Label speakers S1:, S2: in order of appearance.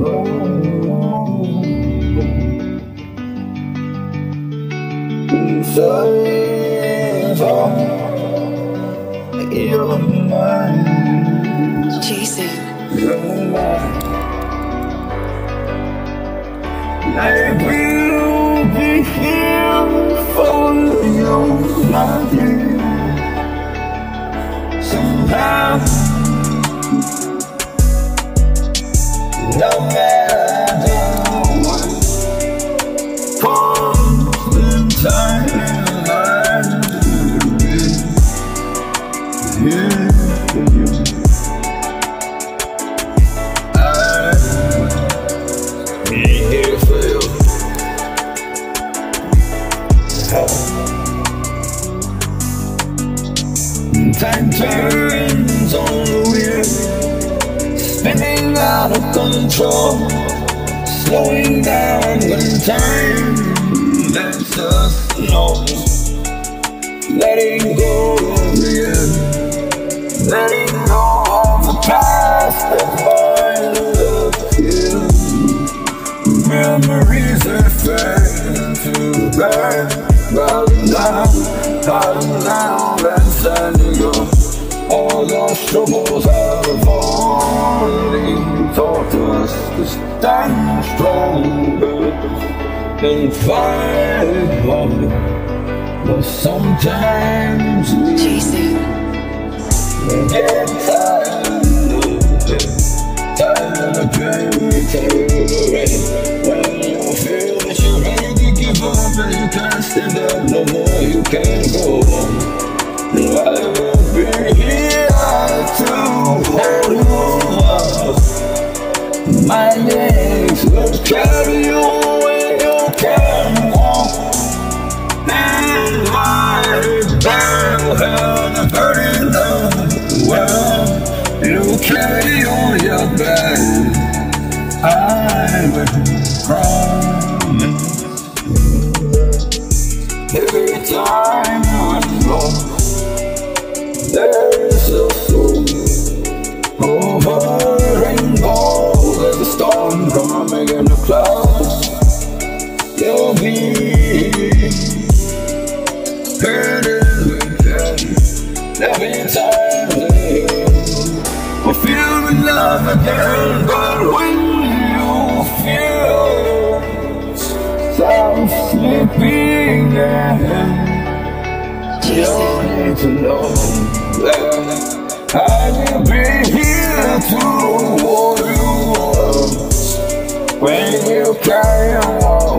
S1: You're mine.
S2: Jason.
S1: You're mine. Will be here for you, my. Somehow, no matter spinning out of control, slowing down when time lets us know. Letting go of end, letting go of the past that binds you. Memories that fade to black, rolling down, falling down, and standing up. All those troubles have only taught us to stand stronger and fight harder. But sometimes we
S2: Jason.
S1: get tired, tired of dreaming, My legs will carry you when you can't walk. And my will have the burden of world. You carry on your back. I will promise. Every time I'm lost. There's a soul over be we can. Every time we feel the love again, but when you feel self sleeping again. You
S2: Jason.
S1: need to know that I will be here to hold you up when you carry on,